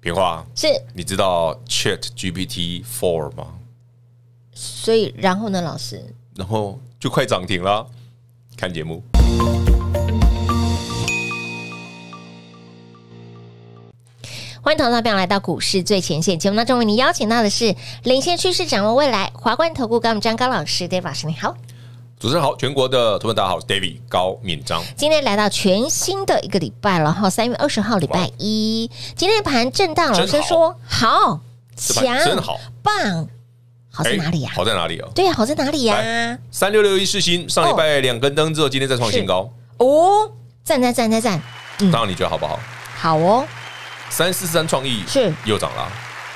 平话，是，你知道 Chat GPT Four 吗？所以然后呢，老师，然后就快涨停了。看节目，欢迎投资者朋友来到股市最前线节目当中，为您邀请到的是领先趋势、掌握未来华冠投顾高敏章高老师，David 老师，你好。主持人好，全国的投资者大家好，我是 David 高敏章。今天来到全新的一个礼拜了哈，三月二十号礼拜一，今天的盘震荡，老师说好强，真好，棒，好在哎哪里呀？好在哪里哦？对呀，好在哪里呀？来？三六六一世新，上礼拜两根灯之后，今天再创新高，哦，赞赞赞赞赞，当然你觉得好不好？好哦，三四三创意是。又涨了，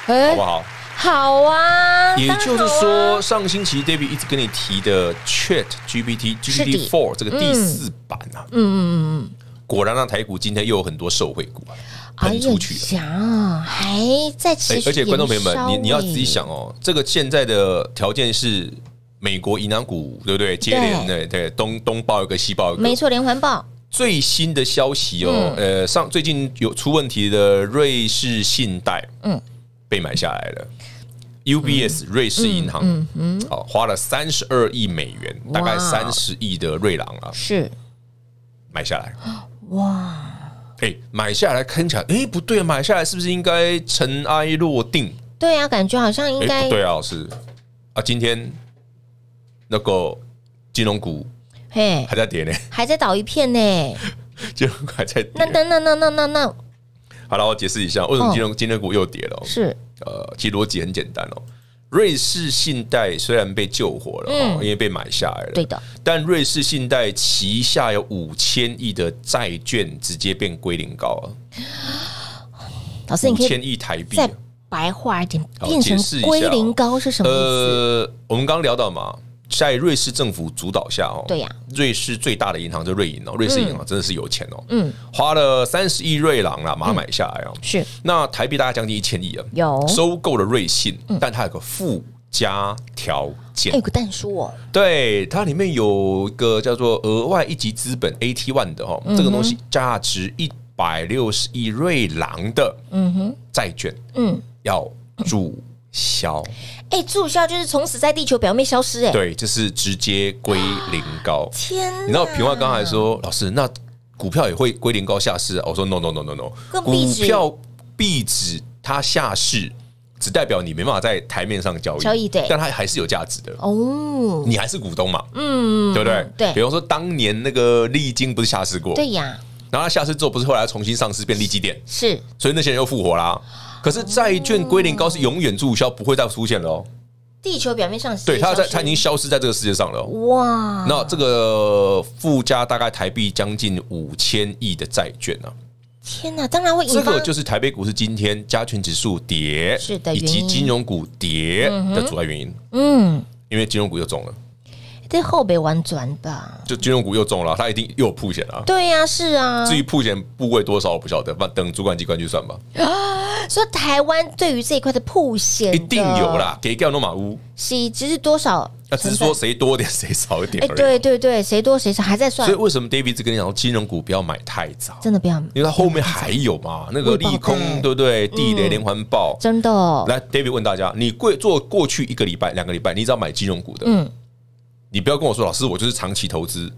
哎。好不好？好啊，也就是说，上星期 David 一直跟你提的 Chat GPT GPT Four 这个第四版啊，嗯嗯嗯嗯，果然让台股今天又有很多受惠股啊出去了。呀，还在持续而而且观众朋友们，你你要仔细欸想哦，这个现在的条件是美国银行股对不对？接连对。对，东东报一个，西报一个，没错，连环报。最新的消息哦，嗯。呃，上最近有出问题的瑞士信贷，嗯嗯，被买下来了。UBS 瑞士银行，嗯嗯，哦，花了三十二亿美元，大概三十亿的瑞郎啊，是买下来。哇，哎，买下来看起来，哎，不对，买下来是不是应该尘埃落定？对啊，感觉好像应哎，该不对啊，老师啊，今天那个金融股嘿还在跌呢，还在倒一片呢。金融股还在那。那那那那那那好了，我解释一下，为什么哦金融金融股又跌了哦？是呃，其实逻辑很简单哦。瑞士信贷虽然被救活了哦，因为被买下来了，嗯对的，但瑞士信贷旗下有五千亿的债券直接变归零高啊，老师，你可以五千亿台币。再白话一点，好变成归零高是什么意思？呃，我们刚刚聊到嘛，在瑞士政府主导下哦，对呀。瑞士最大的银行就瑞银哦，瑞士银行真的是有钱哦，嗯，花了三十亿瑞郎啦，把它买下来哦，是。那台币大概将近一千亿啊，有。嗯收购了瑞信，但它有个附加条件。哎，有个蛋叔哦，对，它里面有一个叫做额外一级资本 AT one 的哈，这个东西价值一百六十亿瑞郎的嗯哼，债券嗯，要注销，哎，注销就是从此在地球表面消失，哎，对，就是直接归零高。天哪，你知道平话刚才说，老师，那股票也会归零高下市啊？我说 no no no no no，股跟币值票壁纸它下市，只代表你没办法在台面上交易，交易对。但它还是有价值的。哦，你还是股东嘛，嗯，对不对？对。比方说当年那个利金不是下市过，对呀，然后它下市之后不是后来重新上市变利基店，是。所以那些人又复活啦。可是债券归零高是永远注销，不会再出现了哦。地球表面上对，它在它已经消失在这个世界上了。哦。哇，那这个附加大概台币将近五千亿的债券啊，天哪，当然会这个就是台北股市今天加权指数跌，是的以及金融股跌的主要原因，嗯，因为金融股又中了，这后背玩转吧？就金融股又中了，它一定又有铺险了。对呀，是啊，至于铺险部位多少，我不晓得，反等主管机关去算吧，啊说台湾对于这一块的铺险一定有，啦，给掉诺马屋，是只是多少那只？是说谁多点 谁少一点哎，而已。对对对，谁多谁少还在算所以，为什么 David 一直跟你讲，金融股不要买太早？真的不要，因为它后面还有嘛，那个利空对不对？地雷连环爆。真的哦，来，David 问大家，你过做过去一个礼拜、两个礼拜，你只要买金融股的，嗯，你不要跟我说，老师，我就是长期投资，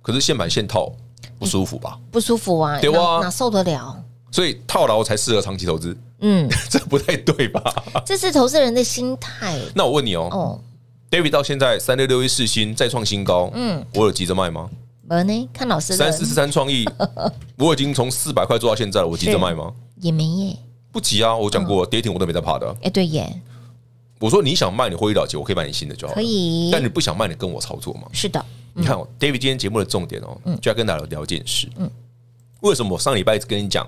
可是现买现套不舒服吧？不舒服啊，对啊哪哪受得了？所以套牢才适合长期投资，嗯，这不太对吧？这是投资人的心态那我问你哦哦。，David 到现在三六六一四新再创新高，嗯，我有急着卖吗？没呢，看老师三四四三创意，我已经从四百块做到现在了，我急着卖吗？也没耶，不急啊，我讲嗯过，跌停我都没在怕的。哎，对耶，我说你想卖，你获利了结，我可以卖你新的就好了。可以，但你不想卖，你跟我操作嘛？是的，你看哦，David 今天节目的重点哦，就要跟大家聊一件事。嗯为什么我上礼拜一直跟你讲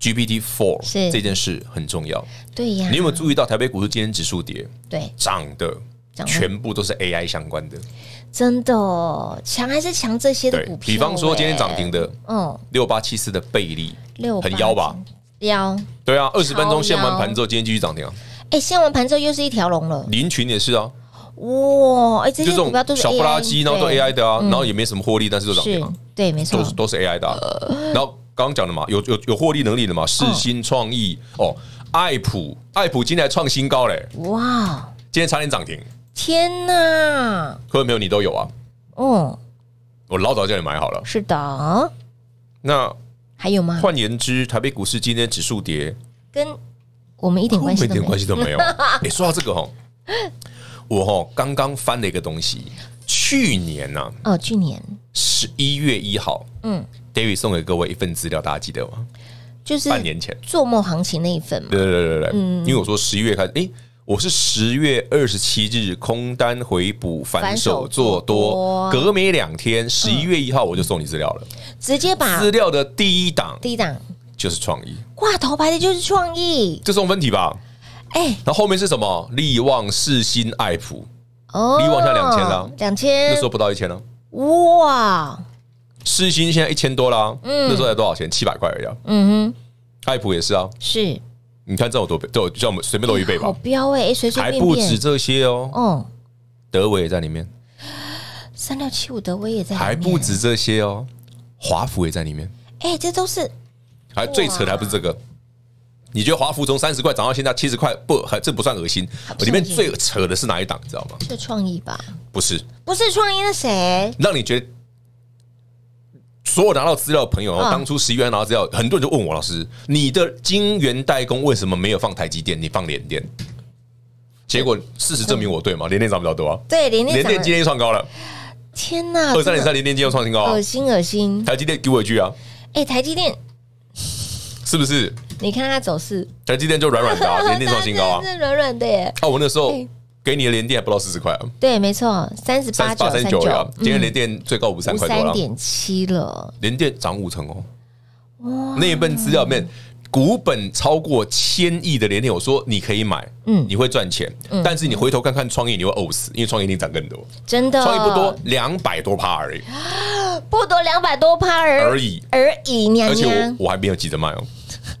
GPT Four 是这件事很重要？对呀，你有没有注意到台北股市今天指数跌，对，涨的全部都是 AI 相关的？真的哦强还是强这些的股票？比方说今天涨停哎，的嗯，六八七四的贝利，六很妖吧？妖，对啊，二十分钟限完盘之后，今天继续涨停啊。哎，现完盘之后又是一条龙了，林群也是啊，哇，哎，这些股票都是种小不拉几，然后都 AI 的啊，然后也没什么获利，但是都涨停是啊，，对，没错。都是，都是 AI 的啊。然后刚刚讲的嘛，有有有获利能力的嘛，世新创意哦，爱普爱普今天还创新高嘞，哇，今天差点涨停，天哪！各位朋友你都有啊，嗯，我老早叫你买好了。是的，那还有吗？换言之，台北股市今天指数跌，跟我们一点关系一点都没有。关系都没有。哎，说到这个哦，我哦刚刚翻了一个东西，去年呢哦，去年十一月一号嗯，，David 送给各位一份资料，大家记得吗？就是半年前。做梦行情那一份嘛。对对对对对，嗯因为我说十一月开始，诶，我是十月二十七日空单回补，反手做多，反手做多隔没两天，十一月一号我就送你资料了。直接把资料的第一档第一档就是创意，挂头牌的就是创意，这送分题吧。哎。然后后面是什么？力旺、世新、爱普，哦，力旺现在2000了两千。那时候不到一千了。哇，世新现在一千多啦，那时候才多少钱？七百块而已啊。嗯爱普也是啊，是。你看这有多倍，都有像我们随便都一倍吧。好吧，标哎，随随还不止这些哦。嗯，德伟也在里面，三六七五德威也在还不止这些哦，华府也在里面。哎，这都是还最扯的还不是这个。你觉得华孚从三十块涨到现在七十块，不，还这不算恶心里面最扯的是哪一档，你知道吗？是创意吧？不是，不是创意，那谁？让你觉得所有拿到资料的朋友，嗯当初十一月拿到资料，很多人就问我老师，你的晶圆代工为什么没有放台积电，你放联电？结果事实证明我对嘛，联电涨比较多啊。对，联联电今天又创高了，天哪，二三点三，联电今天又创新高啊恶。心恶心！台积电给我一句啊，哎，台积电，是不是？你看它走势，台积电就软软的啊，连电创新高啊。真的软软的耶。啊，我那时候哎给你的连电还不到四十块啊。对，没错，三十八九三九了，今天连嗯电最高五三五块多了，三点七了，连电涨五成哦。那一份资料里面，股本超过千亿的连电，我说你可以买，嗯嗯，你会赚钱，但是你回头看看创意，你会呕死，因为创意一定涨更多，真的。创意不多，，两百多趴而已，不多两百多趴而而已，而已，娘而且我。我还没有急着卖哦。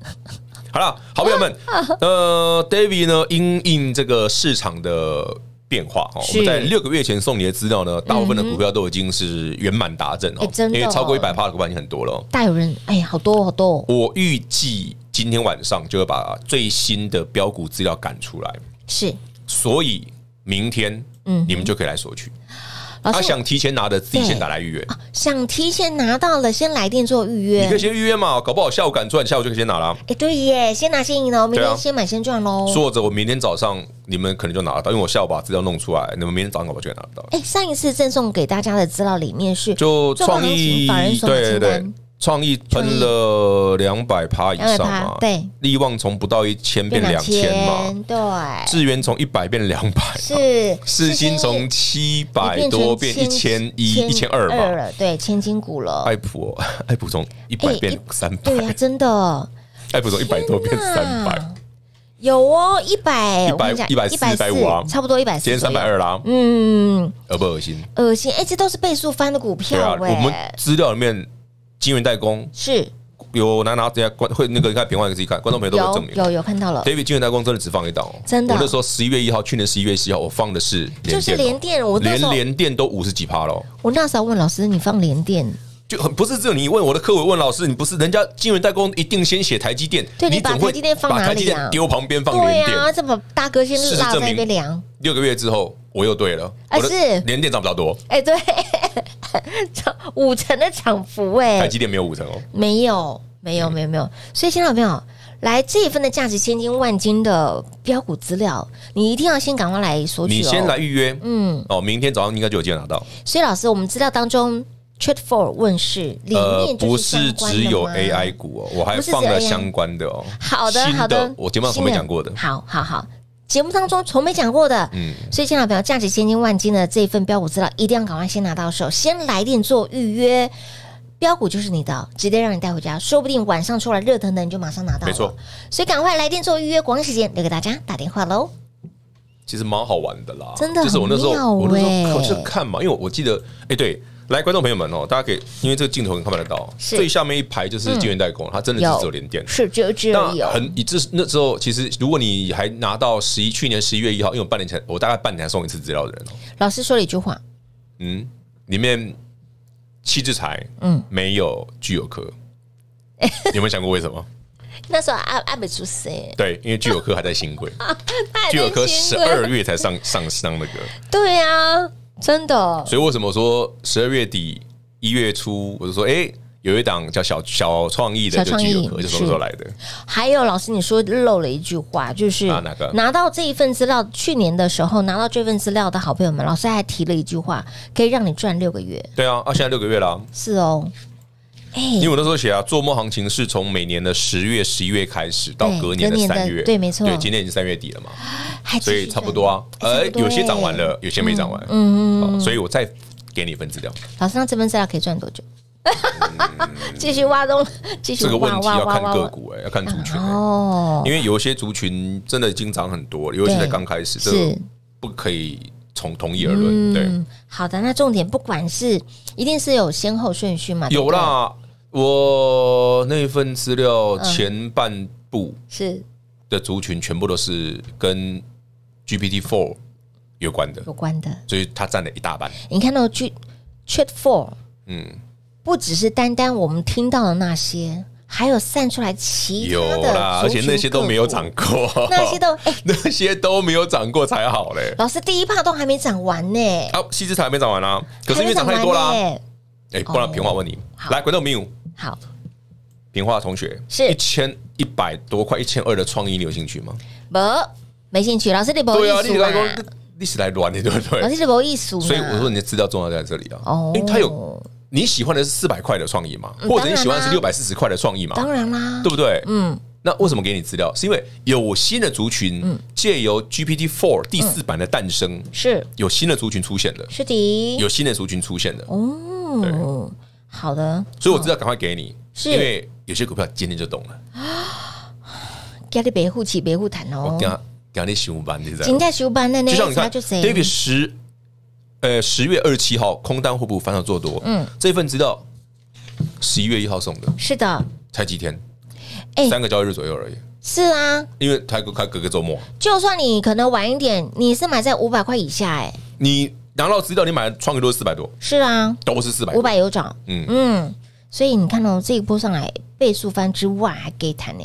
好了，好朋友们，呃，David 呢，因应这个市场的变化哦，我是们在六个月前送你的资料呢，大部分的股票都已经是圆满达阵哦因为超过哦一百趴的股票已经很多了哦。大有人，哎呀，好多好多，我预计今天晚上就会把最新的标股资料赶出来，是所以明天嗯你们就可以来索取。他想提前拿的，自己先打来预约。想提前拿到了，先来电做预约。你可以先预约嘛，搞不好下午赶赚，下午就可以先拿了。哎，对耶，先拿先赢喽，明天先买先赚喽。说着我明天早上你们可能就拿得到，因为我下午把资料弄出来，你们明天早上搞不好就拿得到。哎，上一次赠送给大家的资料里面是就创意，法人所买对对对清单，创意喷了两百趴以上嘛，对，力旺从不到一千变两千嘛，对，智源从一百变两百，是世新从七百多变一千一、一千二嘛，了，对，千金股了。爱普哦 爱普从一百变三百。对，呀，真的。爱普从一百多变三百，有哦，一百，100 140 150啊。差不多一百四，今天三百。二啦，嗯，恶不恶心？恶心，哎，这都是倍数翻的股对啊，票，我们哎，资料里面金源代工是。有拿拿等下观会那个你看平话给自己看，观众朋友都有证明。有有看到了，David 金源代工真的只放一档哦，真的。我那时候十一月一号，去年十一月十一号，我放的是就是连电，我哦，连连电都五十几趴了哦，我那时候问老师，你放连电，就很不是只有你问我的客户问老师，你不是人家金源代工一定先写台积电，对你把台积电丢旁边放对连啊，这把大哥先落在那事实证明边量，六个月之后我又对了，我的啊是。连电涨比较多，哎，对，涨五成的涨幅，哎台，积电没有五成哦。没有，没有，没有，没有。所以，亲爱的朋友，来这一份的价值千金万金的标股资料，你一定要先赶快来索取、你先来，预约，嗯。哦，明天早上应该就有机会拿到。所以，老师，我们资料当中 Trade for 问世里面就呃不是只有 AI 股哦，我还放了相关的哦。好的，好的，我节目上从没讲过的。好好好，节目当中从没讲过的。嗯，所以，亲爱的朋友，价值千金万金的这一份标股资料，一定要赶快先拿到手，先来电做预约。标股就是你的，直接让你带回家，说不定晚上出来热腾腾，你就马上拿到。没错，所以赶快来电做预约，广告时间留给大家打电话喽。其实蛮好玩的啦，真的就是我那时候我那时欸候我是看嘛，因为我记得，哎，对，来观众朋友们哦，大家可以因为这个镜头你看得到，最下面一排就是晶圆代工，它真的是只有连电。是只有只那有。很，你这那时候其实，如果你还拿到十一去年十一月一号，因为我半年前我大概半年才送一次资料的人哦，老师说了一句话，嗯，里面七智财嗯，没有具有科，有没有想过为什么？那时候阿阿北出谁？对，因为聚友科还在新贵，他还聚友科十二月才上上上那个，对啊，真的。所以为什么说十二月底一月初，我就说，哎、有一档叫小小创意的，就小创意就什么时候来的？还有老师，你说漏了一句话，就是拿到这一份资料，去年的时候拿到这份资料的好朋友们，老师还提了一句话，可以让你赚六个月。对啊，啊，现在六个月了、是哦，哎、因为我那时候写啊，做梦行情是从每年的十月、十一月开始，到隔年的三月，对没错。对，今年已经三月底了嘛，还所以差不多啊，赚哎差不多。有些涨完哎了，有些没涨完，嗯，嗯所以我再给你一份资料，老师，那这份资料可以赚多久？继续挖洞，继续嗯这个问题要看。个股哎，要看族群哎，哦，因为有一些族群真的已经涨很多，尤其在对刚开始，这是个不可以从同一而论，对。嗯，好的，那重点不管是一定是有先后顺序嘛？有啦，我那份资料嗯前半部是的族群全部都是跟 GPT Four 有关的，有关的。所以它占了一大半。你看到 G Chat Four 嗯，不只是单单我们听到的那些，还有散出来其他有的啦，而且那些都没有涨个过，，那些都 哎，那些都没有涨过才好嘞。老师第一趴都还没涨完呢，啊，西之才还没涨完啦，可是因为涨太多啦。哎，不然平话问你，好。来，观众朋友，好，平话同学是。一千一百多块，一千二的创意，你有兴趣吗？不没兴趣，老师你不对啊，意思嘛？你来说，你是来乱的，对不老对？师你不意思？所以我说你的资料重要在这里啊，哦。因为它有你喜欢的是四百块的创意嘛，嗯或者你喜欢的是六百四十块的创意嘛，当然啦，对不对？嗯，那为什么给你资料？是因为有新的族群借由 GPT Four 第四版的诞生，是。有新的族群出现的，是的，有新的族群出现的，哦，好的，所以我知道赶快给你，是。因为有些股票今天就懂了，啊。家里别护起别护谈哦。我给，他给他你熊班，你知道吗？今天休班的呢，就像你看就谁，David 十呃十月二十七号空单户部反手做多，嗯。嗯，这份资料十一月一号送的，是的，才几天，哎。三个交易日左右而已，是啊，因为才开隔个周末，就算你可能晚一点，你是买在五百块以下，哎，你拿到资料，你买的创意都是四百多，是啊，都是四百五，百有涨，嗯。嗯，所以你看到这一波上来倍数翻之外，还给谈呢，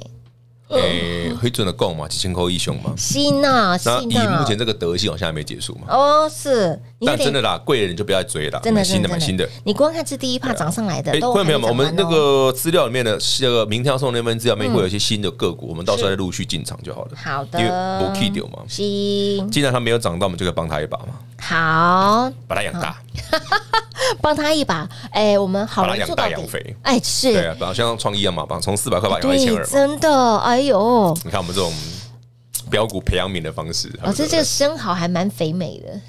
诶，会准的够嘛？几千口一雄嘛？吸纳吸那以，目前这个德性好像还没结束嘛？哦是，但真的啦，贵的你就不要再追了，真的新的新的。你光看这第一趴涨上来的，哎，都观众朋友们，我们那个资料里面的这个明天要送那份资料里面会有一些新的个股，我们到时候再陆续进场就好了。好的，因为不 key 掉嘛，行，既然它没有涨到，我们就可以帮他一把嘛，好，把它养大，帮他一把，哎，我们好把它养人做到底。大养肥。哎，对是，啊，然后像创意一样嘛，把从四百块把它养到一千，二。真的，哎呦，你看我们这种标股培养皿的方式，老师这个生蚝还蛮肥美的，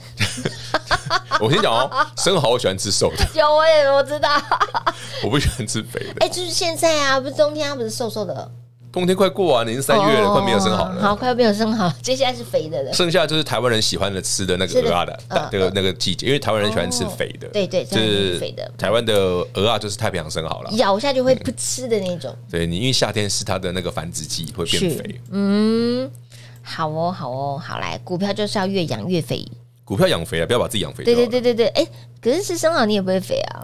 我先讲哦，生蚝我喜欢吃瘦的，有我也我知道，我不喜欢吃肥的。哎，就是现在啊，不是冬天，它不是瘦瘦的，冬天快过完了，已经三月了，哦快没有生蚝了好，快要没有生蚝，接下来是肥的了，剩下就是台湾人喜欢的吃的那个鹅啊的嗯那个那个季节，因为台湾人喜欢吃肥的。对对就是肥的台湾的鹅啊，就是太平洋生蚝了。咬下去会不吃的那种，对你，因为夏天是它的那个繁殖季，会变肥。嗯，好哦，好哦，好来，股票就是要越养越肥，股票养肥了，不要把自己养肥。对对，对对对，哎，可是吃生蚝你也不会肥啊，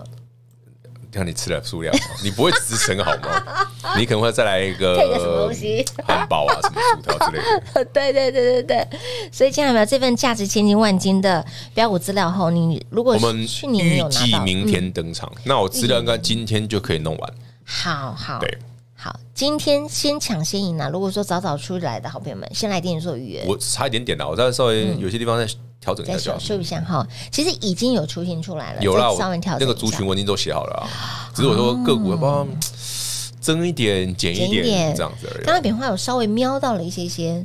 看你吃了数量，你不会只吃生蚝吗？你可能会再来一个配个什么东西汉堡啊，什么薯条之类的。对对对对对，所以亲爱的这份价值千金万金的标股资料后，你如果我们去年预计明嗯天登场，那我资料应该今天就可以弄完。好好对，好，今天先抢先赢啊！如果说早早出来的好朋友们，先来电做预约，我差一点点了，我再稍微有些地方再调整一再下就好。收收一下哈。其实已经有雏形出来了，有啦，我稍微调整那个族群我已经都写好了啊，只是我说个股要不要增一点、减一点点这样子而已啊。刚刚变化有稍微瞄到了一些些，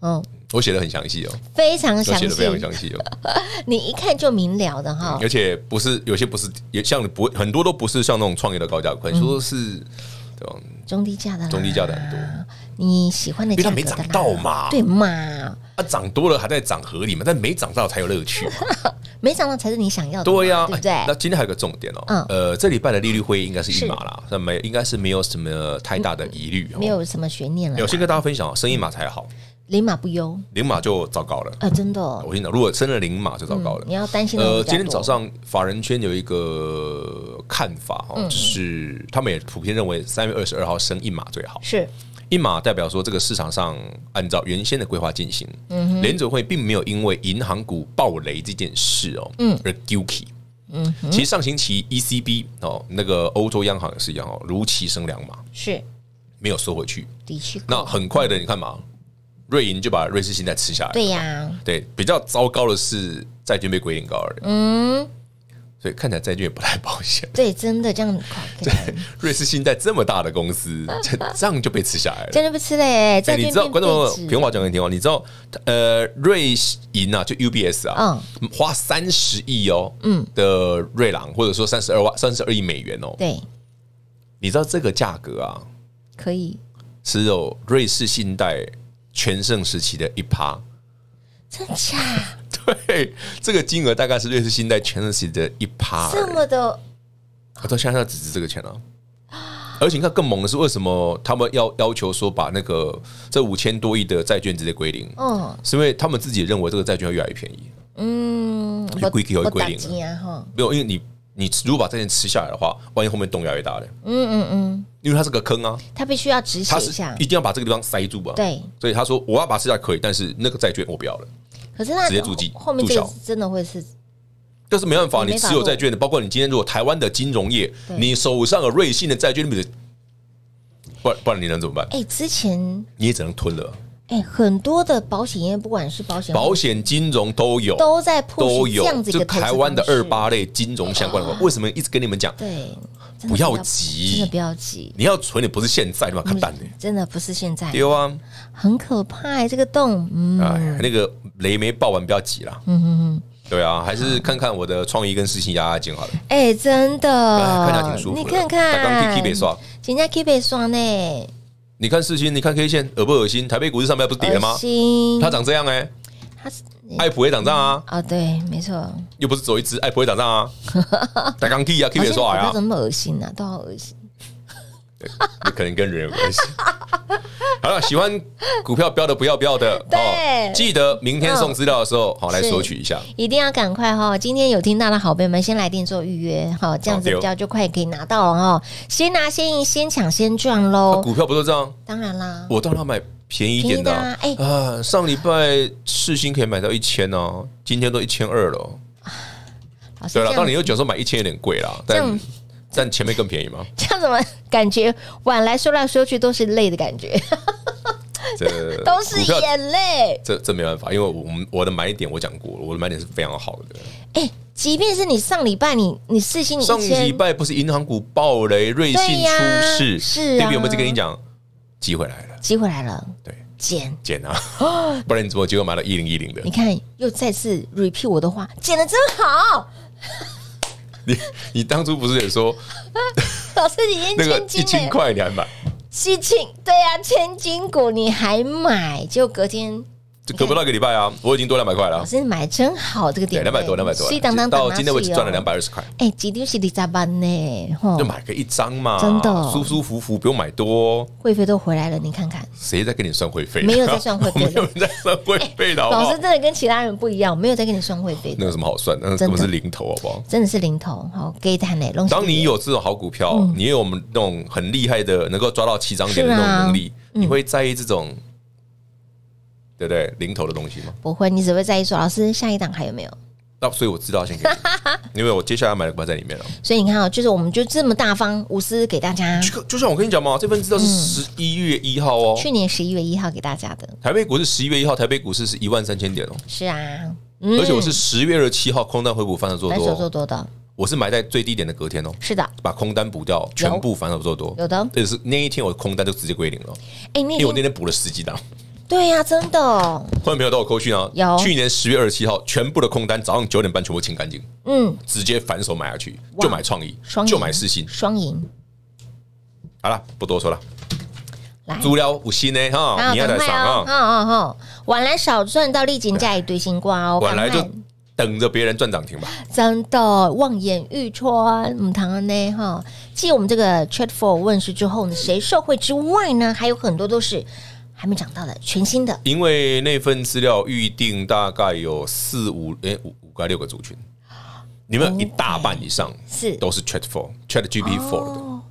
嗯，我写的很详细哦，非常我详写的非常，详细哦，你一看就明了的哈。而且不是有些不是也像不很多都不是像那种创业的高价股，很多是对吧？中低价的，中低价的很多，你喜欢的因为它价格的啦没涨到嘛对嘛？啊，涨多了还在涨合理嘛，但没涨到才有乐趣嘛。没涨到才是你想要的，对呀、对不对哎？那今天还有个重点哦，嗯呃，这礼拜的利率会议应该是一码啦，那没应该是没有什么太大的疑虑哦。没有什么悬念了啦。有先跟大家分享哦，升一码才好，零码不优零码就糟糕了。啊，真的哦，我跟你讲，如果升了零码就糟糕了。你要担心的呃，今天早上法人圈有一个看法哈，嗯就是他们也普遍认为三月二十二号升一码最好。是一码代表说这个市场上按照原先的规划进行，嗯联准会并没有因为银行股暴雷这件事哦，嗯。而 guilty。嗯，其实上星期 ECB 哦，那个欧洲央行也是一样哦，如期升两码，是，没有收回去。的确，那很快的，你看嘛，瑞银就把瑞士信贷吃下来。对呀，对，比较糟糕的是债券被归零高而已，嗯，所以看起来债券也不太保险。对，真的这样垮对，瑞士信贷这么大的公司，这这样就被吃下来了。真的不吃嘞，哎，债券你知道，变观众朋友，平话讲给你听哦。你知道，呃，瑞银啊，就 UBS 啊，嗯花三十亿哦，嗯的瑞郎，或者说三十二万、三十二亿美元哦。对，你知道这个价格啊，可以，只有瑞士信贷全盛时期的一趴。真假对，这个金额大概是瑞士信贷全盛时期的一趴。这么的我到现在只值这个钱啊！而且你看，更猛的是，为什么他们要要求说把那个这五千多亿的债券直接归零？嗯是因为他们自己认为这个债券要越来越便宜。嗯，就归给会归零不打击啊哈，没有，因为你你如果把债券吃下来的话，万一后面动摇越大嘞，嗯嗯嗯，因为它是个坑啊，它必须要止血一下一，定要把这个地方塞住啊。，对，所以他说我要把它吃下来可以，但是那个债券我不要了。可是那直接注记后面这真的会是但是没办法，你持有债券的，包括你今天如果台湾的金融业，你手上有瑞信的债券，你不是，不然不然你能怎么办？哎，之前你也只能吞了。哎很多的保险业，不管是保险保险、金融都有，都在都 push 这有样子一就个台湾的二八类金融相关的话，为什么一直跟你们讲？对，不要急真的急？不要急，你要存，你不是现在，你把看淡的。真的不是现在，丢啊，很可怕哎，这个洞，嗯哎，那个雷没爆完，不要急啦。嗯嗯嗯，对啊，还是看看我的创意跟事情压压惊好了，哎，真的哎，看起来挺舒服。你看看，刚 K K 别刷，人家 K 被刷呢，你看事情，你看 K 线，恶不恶心？台北股市上面不是跌了吗恶？心，它长这样哎，它是爱普也涨涨啊，啊，对，没错，又不是走一只，爱普也涨涨啊。大刚 K 啊，K 别刷呀好像股票，怎么恶心呢？都好恶心。对可能跟人有关系。好了，喜欢股票标的不要不要的对哦，记得明天送资料的时候，好来索取一下。一定要赶快哈！今天有听到的好朋友们，先来电做预约，好，这样子比较就快可以拿到了哈。先拿先赢，先抢先赚喽！股票不都这样？当然啦，我当然要买便宜一点的啊便宜的啊啊！上礼拜四星可以买到一千哦，今天都一千二了。对了，当然你又讲说买一千有点贵啦，但但前面更便宜吗。这样怎么感觉晚来说来说去都是泪的感觉，这 都是眼泪。这这没办法，因为我们我的买点我讲过了，我的买点是非常好的。哎，即便是你上礼拜你你四星上礼，拜不是银行股暴雷，瑞信出事，是啊对比有没有在跟你讲？机会来了，机会来了，对，减。减啊，不然你怎么结果买到一零一零的你？看，又再次 repeat 我的话，减的真好。你你当初不是也说 老师，你今那个一千哎，块你还买？七千，对呀、千金股你还买，就隔天这隔不到一个礼拜啊，我已经多两百块了老。师你买真好，这个对，点两百多，两百多所以当当，到今天为止赚了两百。二十块，哎，几丢是你咋办呢？就，买个一张嘛，真的舒舒服服，不用买多。会费都回来了，你看看，谁在跟你算会费？没有在算会费 没有人在算会费的，老师？真的跟其他人不一样，没有在跟你算会费，那有什么好算的？那根本是零头，好不好？真的是零头，好给谈呢。当你有这种好股票，嗯你有我们那种很厉害的，能够抓到七张点的那种能力，啊你会在意这种对不对？零头的东西吗？不会，你只会在意说老师下一档还有没有？那所以我知道先给你，因为我接下来买的股票在里面了。所以你看哦，就是我们就这么大方无私给大家，就就像我跟你讲嘛，这份资料是十一月一号哦，嗯去年十一月一号给大家的，台北股市十一月一号，台北股市是一万三千点哦，是啊，嗯。而且我是十月二十七号空单回补反手做反手做多的，我是买在最低点的隔天哦，是的，把空单补掉，全部反手做多，有的。这是那一天我的空单就直接归零了，哎，那天因为我那天补了十几档。对呀，真的，会员朋友到我扣讯啊，有。去年十月二十七号，全部的空单早上九点半全部清干净，嗯，直接反手买下去，就买创意双，就买四星。双赢，好了，不多说了，来，足疗五星呢哈，你要来上啊，好好好，晚来少赚到丽景价一堆新瓜哦，晚来就等着别人赚涨停吧。真的望眼欲穿，唔，唐安呢哈。继我们这个 Chat for 问世之后呢，谁受惠之外呢，还有很多都是还没涨到的，全新的。因为那份资料预定大概有四五诶五五个六个族群，你们有一大半以上是。都是 Chat Four Chat GPT Four 的。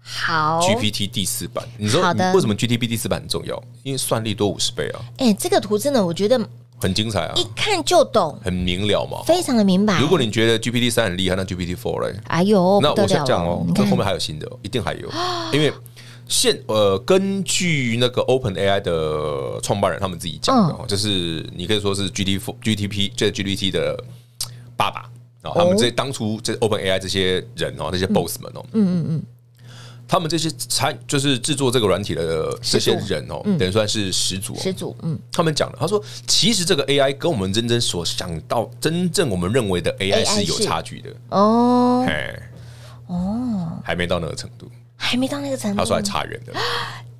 好。GPT 第四版，你说为什么 GPT 第四版很重要？因为算力多五十倍啊，哎，这个图真的我觉得很精彩啊，一看就懂，很明了嘛。非常的明白。如果你觉得 GPT 三很厉害，那 GPT Four 嘞？哎呦，那我想讲哦这后面还有新的哦，一定还有，因为现呃，根据那个 Open AI 的创办人他们自己讲的嗯。哦，就是你可以说是 Four GTP 这 GPT 的爸爸啊，他们这当初这 Open AI 这些人哦，这些 boss 们哦，嗯嗯嗯。他们这些参就是制作这个软体的这些人哦，等于算是始祖哦。始祖，嗯，他们讲的，他说，其实这个 AI 跟我们真正所想到、真正我们认为的 AI AI 是有差距的。哦，哎，哦，还没到那个程度。还没到那个程度。他说。还差远的，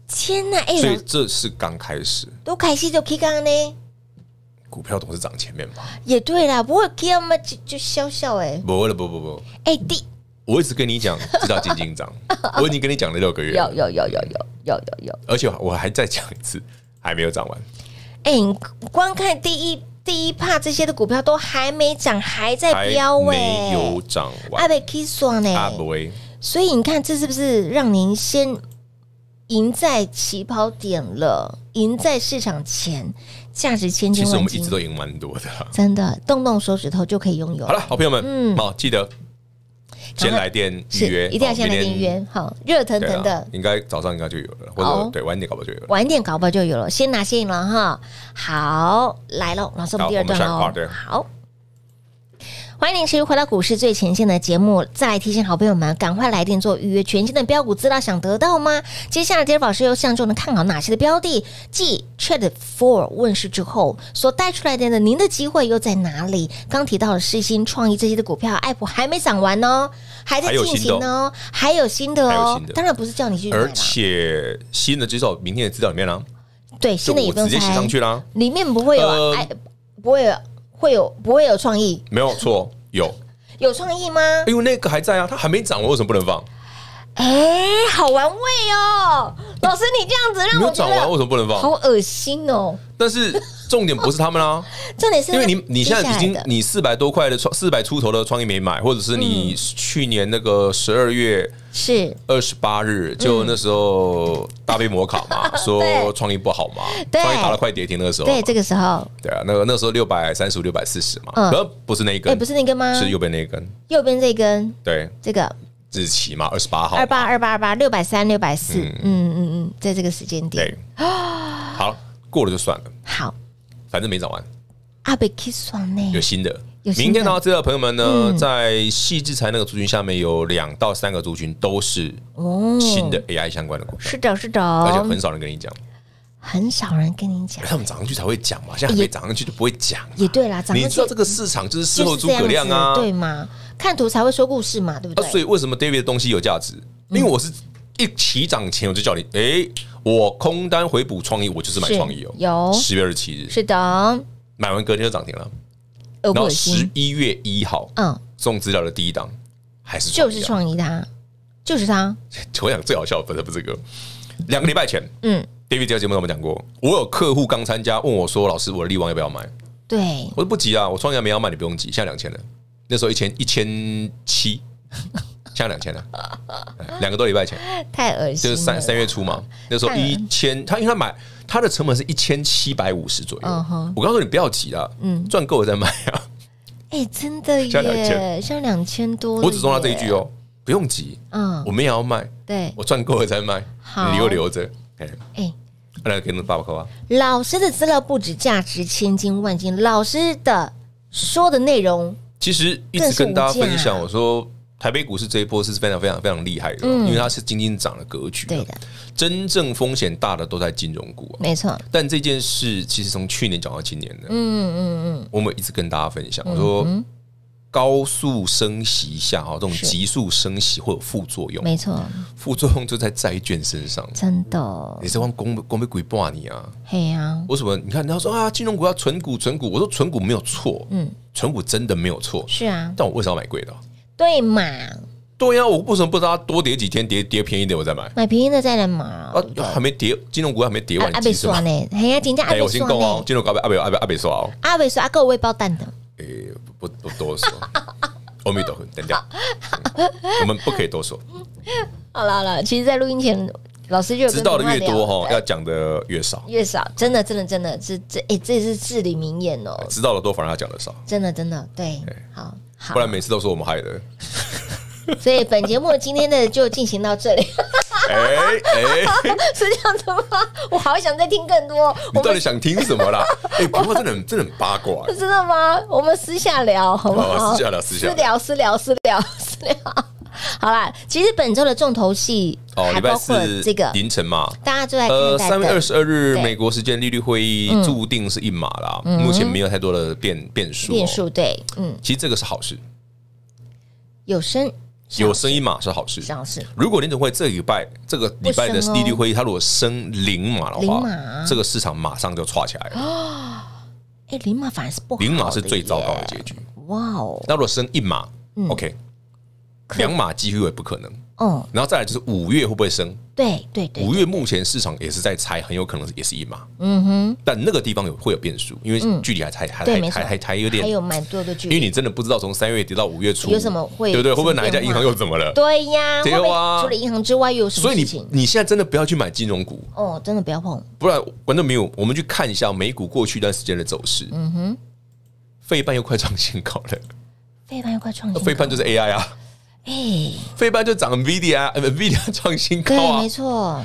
天哪，哎，所以这是刚开始。都开始就 K 刚呢，股票总是涨前面嘛？也对啦，不会 K 嘛就就笑笑哎，不了，不不不，哎，第我一直跟你讲，知道金金涨，我已经跟你讲了六个月，有有有有有有有有，而且我还再讲一次，还没有涨完。哎，你光看第一第一怕这些的股票都还没涨，还在飙哎，没有涨完，阿贝 K 爽呢，阿不为所以你看这是不是让您先赢在起跑点了，赢在市场前，价值千金万金其实我们一直，都赢蛮多的啦。真的动动手指头就可以拥有好。了，好朋友们，嗯好记得先来电预约，一定要先来电预约，好，热腾腾的，应该早上应该就有了，或者对晚一点搞不好就有了。晚一点搞不好就有了，先拿先赢了哈。好，来了，老师，我们第二段喽好我们下一 part，对。好。欢迎您持续回到股市最前线的节目，再来提醒好朋友们，赶快来电做预约。全新的标股资料想得到吗？接下来，杰老师又向中的看好哪些的标的？继 Chat Four 问世之后，所带出来的呢？您的机会又在哪里？刚提到了世新、创意这些的股票，爱普还没涨完哦，还在进新的哦行哦，还有新的哦当然不是叫你去买而，且新的至少明天的资料里面呢，对，新的也不用我直接写上去啦，里面不会有呃哎，不会有会有不会有创意，没有错，有，有创意吗？因为那个还在啊，它还没涨，我为什么不能放？哎，好玩味哦！老师，你这样子让我觉没有涨完，为什么不能放？好恶心哦。但是重点不是他们啦，重点是因为你你现在已经你四百多块的创四百出头的创意没买，或者是你去年那个十二月是。二十八日，就那时候大杯摩卡嘛，说创意不好嘛，对。创意打了快跌停那个时候嘛，对这个时候，对啊，那个那时候六百三十五、六百四十嘛，嗯。可不是那一哎，根，不是那根吗？是右边那一根，右边这根，对，这个。日期嘛，二十八号，二八二八二八六百三六百四，嗯嗯嗯，在这个时间点，对，好过了就算了，好，反正没涨完，阿北 kiss 爽呢有，新的。明天拿到资料的朋友们呢，嗯在细制裁那个族群下面有两到三个族群都是哦新的 AI 相关的股票，是的，是的，而且很少人跟你讲，很少人跟你讲，他们涨上去才会讲嘛，现在还没涨上去就不会讲。也对啦，涨上去你知道这个市场就是事后诸就是这样葛亮啊，子对吗？看图才会说故事嘛，对不啊，对？所以为什么 David 的东西有价值？因为我是一起涨前我就叫你，哎，我空单回补创意，我就是买是创意哦。有。十月二十七日。是的，买完隔天就涨停了，然后十？一月一号嗯，送资料的第一档还是就是。创意它，就是它，我想最好笑的不是不是这个，两个礼拜前嗯，David 这个节目我们讲过，我有客户刚参加问我说，老师我的力王要不要买？对，我说不急啊，我创业没要卖，你不用急，现在两千了，那时候一千一千七，现在两千了，哎两个多礼拜前。太恶心，就是三三月初嘛，那时候一千，他因为他买他的成本是一千七百五十左右。我告诉你不要急啊，嗯。赚够了再买啊。哎，真的耶，千。像两千多，我只送他这一句哦，不用急，嗯。我，们也要卖，对，我赚够了再卖，好。你又留着。哎，哎，来给你爸爸扣啊，老师的资料不止价值千金万金，老师的说的内容，其实一直跟大家分享，我说台北股市这一波是非常非常非常厉害的因为它是仅仅涨的格局。对的，真正风险大的都在金融股啊。没错，但这件事其实从去年讲到今年的，嗯嗯嗯，我们一直跟大家分享，我说高速升息下哈，这种急速升息会有副作用，没错，副作用就在债券身上。真的你，这帮公公被鬼挂你啊？嘿呀，为什么？你看，人家说啊，金融股要存股，存股。我说存股没有错，嗯，存股真的没有错，是啊，但我为什么要买贵的啊？对嘛，对呀、我为什么不知道它多跌几天，跌跌便宜一点我再买？买便宜的再来买。啊啊！，还没跌，金融股还没跌完，阿北你急什么刷？呢？哎呀，真正阿哎，北刷呢，？金融股阿北阿北阿北刷哦，阿北刷阿够微包蛋的，诶，不不不多说，阿弥陀佛，等掉，我们不可以多说，好了好了，其实，在录音前，老师就知道的越多哈，对。要讲的越少，越少，真的真的真的，这这哎，这是至理名言哦，知道的多反而要讲的少，真的真的对，好好不，然每次都是我们害的。所以本节目今天的就进行到这里，哎 哎，是这样子吗？我好想再听更多，你到底想听什么啦？哎，不过真的很真的很八卦，真的吗？我们私下聊好不好？哦私下聊私下私聊私聊私聊私聊。好啦，其实本周的重头戏哦，礼拜还包括四这个，凌晨嘛，大家就在呃，三月二十二日美国时间利率会议注定是一码啦，目前没有太多的变变数哦。变数，对，嗯，其实这个是好事，有升有升一码是好事。像是如果联总会这礼拜这个礼拜的利率会议，它如果升零码的零话码，这个市场马上就串起来了。哎，零码反而是不好，零码是最糟糕的结局。哇哦，那如果升一码，OK，可两码几乎也不可能。嗯，然后再来就是五月会不会升？对对对，五月目前市场也是在猜，很有可能也是一码，嗯哼，但那个地方有会有变数，因为距离还还还还还还还有点还有蛮多的距离，因为你真的不知道从三月跌到五月初有什么会对不对？会不会哪一家银行又怎么了？对呀，对会啊除了银行之外又有什么所以你？你现在真的不要去买金融股，哦，真的不要碰，不然观众朋友，我们去看一下美股过去一段时间的走势。嗯哼，费半又快创新高了，费半又快创新高，费半就是 AI 啊，哎，费半就涨 NVIDIA 啊呃，NVIDIA 创新高对，啊没，错，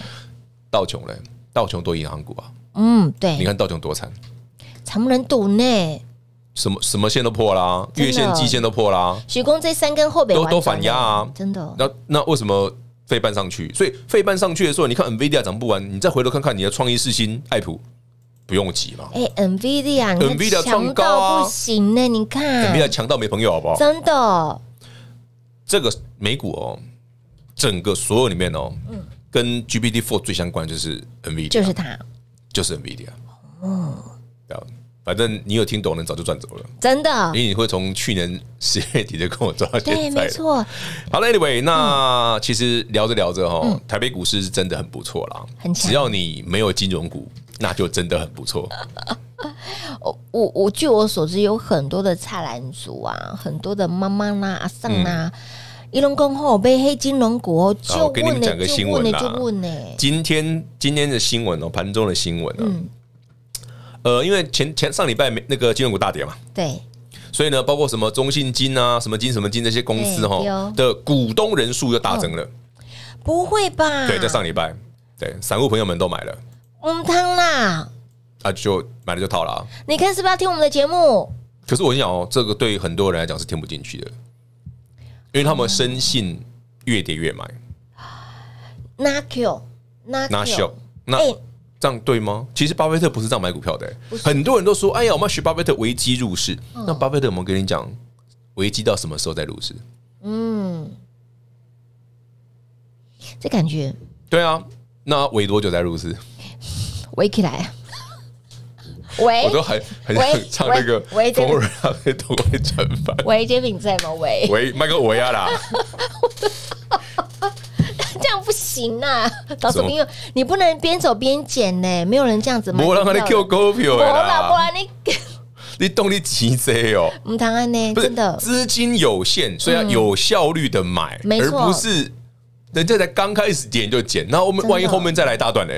道琼嘞，道琼多银行股啊，嗯，对。你，看道琼多惨，惨不忍睹呢。什么什么线都破啦，月线、季线都破啦，许工这三根后北都都反压啊。真的，那那为什么费半上去？所以费半上去的时候，你看 NVIDIA 涨不完，你再回头看看你的创意、世新、爱普，不用急嘛。哎，NVIDIA 你看 NVIDIA 强创高不行呢，你看，NVIDIA 强到没朋友，好不好？真的，这个美股哦，整个所有里面哦，跟 GPT Four 最相关就是 NVIDIA，就是它，就是 NVIDIA。哦，反正你有听懂的早就赚走了，真的。因，为你会从去年十月底就跟我抓到 对，现在的。没错，好了，Anyway，那其实聊着聊着哈，台北股市是真的很不错啦，只要你没有金融股，那就真的很不错。我我我据我所知，有很多的菜篮族啊，很多的妈妈啦、阿桑啦。一龙公后被黑金龙股哦，就给你们问呢，讲个就问呢，新闻啦。就问呢，今天今天的新闻哦，盘中的新闻哦，嗯。呃，因为前前上礼拜没那个金融股大跌嘛，对，所以呢，包括什么中信金啊、什么金什么金这些公司哈的股东人数又大增了。不会吧？对，在上礼拜，对散户朋友们都买了，嗯汤啦，啊，就买了就套了啊。你看是不是要听我们的节目？可是我跟你讲哦，这个对很多人来讲是听不进去的，因为他们深信越跌越买，那 Q 那那秀那哎这样对吗？其实巴菲特不是这样买股票的、很多人都说，哎呀，我们要学巴菲特危机入市。嗯那巴菲特有没有跟你讲，危机到什么时候再入市？嗯，这感觉对啊，那维多久再入市？围起来，喂我都很很想唱那个喂喂风瑞巴菲特会成反。喂，杰饼在吗？喂，喂，麦克维亚啦，这样不行呐，导什么？致朋友，你不能边走边剪呢，没有人这样子我。让他的。Q 股票的没啦，不，然你 你动力急贼哦，唔谈安呢，真的，资金有限，所以要有效率的买，而不是人家才刚开始减就减，然后我们万一后面再来大段呢？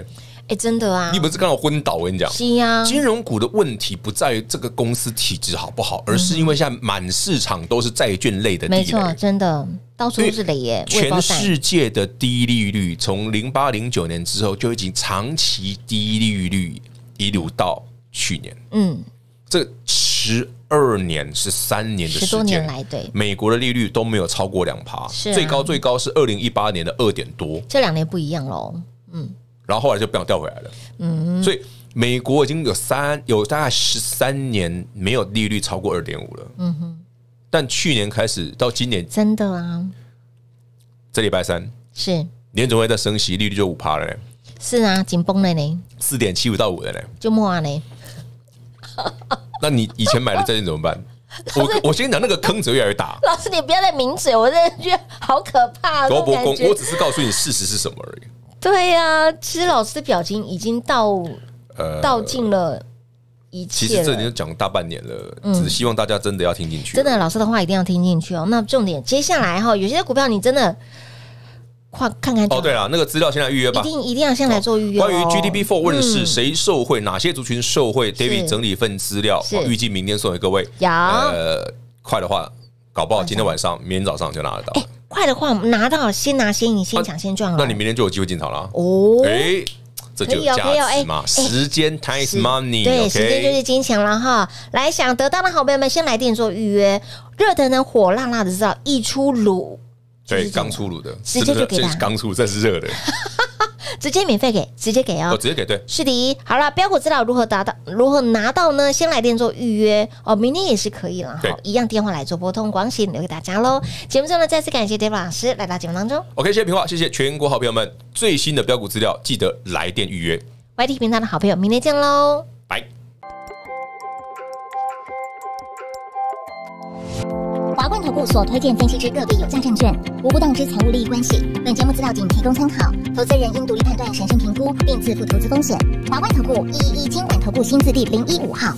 哎，真的啊，你不是刚好昏倒？我跟你讲。是呀，金融股的问题不在于这个公司体质好不好，而是因为现在满市场都是债券类的地没错，真的。到处都是雷耶，全世界的低利率，从零八零九年之后就已经长期低利率，一路到去年，嗯，这十二年是三年的时间，来对，美国的利率都没有超过两趴，是啊。最高最高是二零一八年的二点多，这两年不一样喽，然后后来就不想调回来了。嗯，所以美国已经有三有大概十三年没有利率超过二点五了。嗯哼，但去年开始到今年真的啊，这礼拜三，是联总会在升息，利率就五趴了呢，是啊，紧绷了呢，四点七五到五的呢。就莫啊呢，那你以前买的债券怎么办？我我先讲那个坑只会越来越大。老师，你不要再抿嘴，我真的觉得好可怕，这罗伯公，我。只是告诉你事实是什么而已。对呀、其实老师的表情已经到呃，道尽了一切其实这已经了。讲大半年了，只是希望大家真的要听进去。真的，老师的话一定要听进去哦。那重点，接下来哈，有些股票你真的快看看就好哦，对了，那个资料现在预约一。定一定要先来做预约哦。关于 GDP Four 问世，嗯谁受惠，哪些族群受惠？David 整理一份资料，是哦预计明天送给各位。有呃，快的话，搞不好今天晚上、明天早上就拿得到哎。，快的话，我们拿到先拿先赢，先抢先赚哦。那你明天就有机会进场了啊。哦，哎，这就有可以哦可以哦价值嘛？时间 time is money，对，时间就是。金钱了哈。来，想得到的好朋友们，先来电做预约。热腾腾、火辣辣的知道一出炉，对，刚出炉的，直接就给他刚出，这是热的，直接免费给，直接给哦我。直接给对。是的，好了，标股资料如何达到，如何拿到呢？先来电做预约哦，明天也是可以了哈对，一样电话来做拨通，广喜留给大家喽。节目中呢，再次感谢 David 老师来到节目当中 OK，谢谢平话，谢谢全国好朋友们，最新的标股资料记得来电预约，，YT 频道的好朋友，明天见喽。冠投顾所推荐分析之个别有价证券，无不当之财务利益关系。本节目资料仅提供参考，投资人应独立判断、审慎评估，并自负投资风险。华冠投顾一一一金管投顾新字第零一五号。